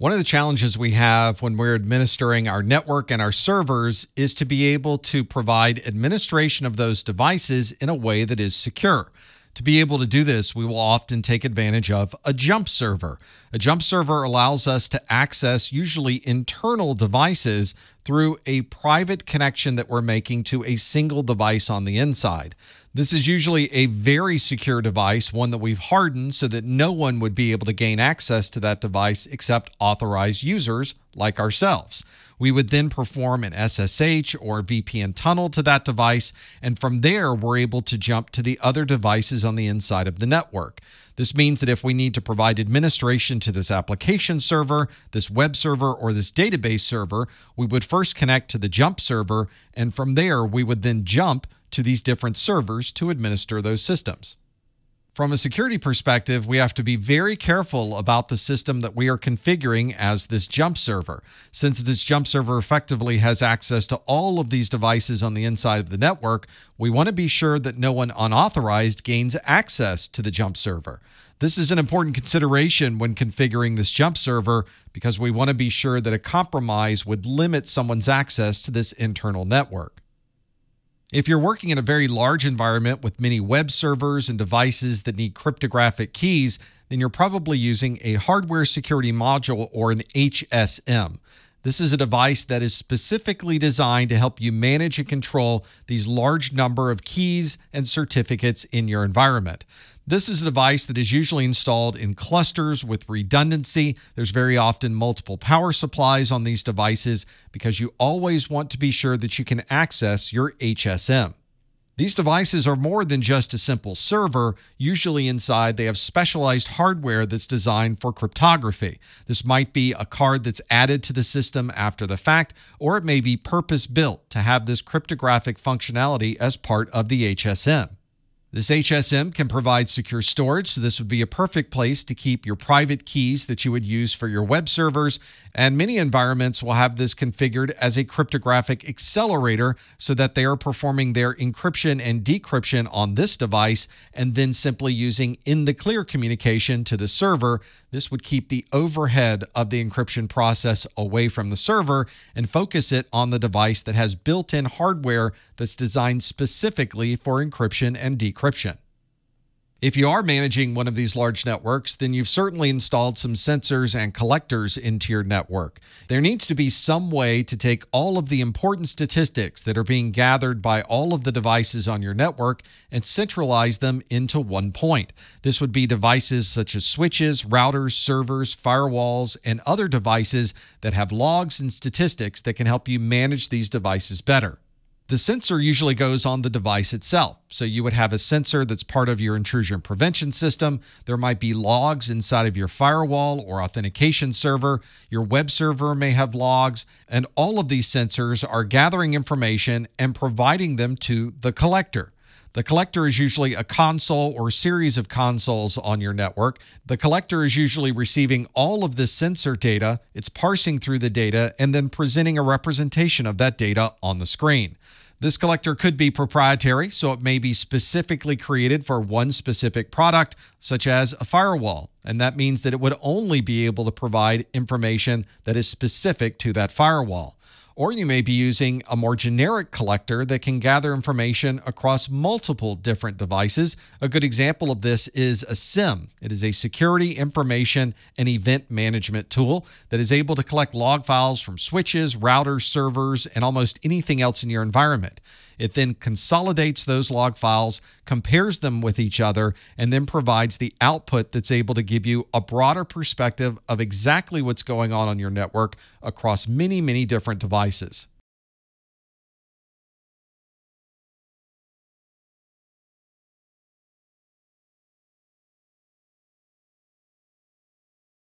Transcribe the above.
One of the challenges we have when we're administering our network and our servers is to be able to provide administration of those devices in a way that is secure. To be able to do this, we will often take advantage of a jump server. A jump server allows us to access usually internal devices through a private connection that we're making to a single device on the inside. This is usually a very secure device, one that we've hardened so that no one would be able to gain access to that device except authorized users like ourselves. We would then perform an SSH or VPN tunnel to that device, and from there, we're able to jump to the other devices on the inside of the network. This means that if we need to provide administration to this application server, this web server, or this database server, we would first connect to the jump server, and from there, we would then jump to these different servers to administer those systems. From a security perspective, we have to be very careful about the system that we are configuring as this jump server. Since this jump server effectively has access to all of these devices on the inside of the network, we want to be sure that no one unauthorized gains access to the jump server. This is an important consideration when configuring this jump server because we want to be sure that a compromise would limit someone's access to this internal network. If you're working in a very large environment with many web servers and devices that need cryptographic keys, then you're probably using a hardware security module or an HSM. This is a device that is specifically designed to help you manage and control these large number of keys and certificates in your environment. This is a device that is usually installed in clusters with redundancy. There's very often multiple power supplies on these devices because you always want to be sure that you can access your HSM. These devices are more than just a simple server. Usually, inside, they have specialized hardware that's designed for cryptography. This might be a card that's added to the system after the fact, or it may be purpose built to have this cryptographic functionality as part of the HSM. This HSM can provide secure storage, so this would be a perfect place to keep your private keys that you would use for your web servers. And many environments will have this configured as a cryptographic accelerator so that they are performing their encryption and decryption on this device and then simply using in the clear communication to the server. This would keep the overhead of the encryption process away from the server and focus it on the device that has built in hardware that's designed specifically for encryption and decryption encryption. If you are managing one of these large networks, then you've certainly installed some sensors and collectors into your network. There needs to be some way to take all of the important statistics that are being gathered by all of the devices on your network and centralize them into one point. This would be devices such as switches, routers, servers, firewalls, and other devices that have logs and statistics that can help you manage these devices better. The sensor usually goes on the device itself. So you would have a sensor that's part of your intrusion prevention system. There might be logs inside of your firewall or authentication server. Your web server may have logs. And all of these sensors are gathering information and providing them to the collector. The collector is usually a console or series of consoles on your network. The collector is usually receiving all of this sensor data, it's parsing through the data, and then presenting a representation of that data on the screen. This collector could be proprietary, so it may be specifically created for one specific product, such as a firewall. And that means that it would only be able to provide information that is specific to that firewall. Or you may be using a more generic collector that can gather information across multiple different devices. A good example of this is a SIEM. It is a security information and event management tool that is able to collect log files from switches, routers, servers, and almost anything else in your environment. It then consolidates those log files, compares them with each other, and then provides the output that's able to give you a broader perspective of exactly what's going on on your network across many, many different devices.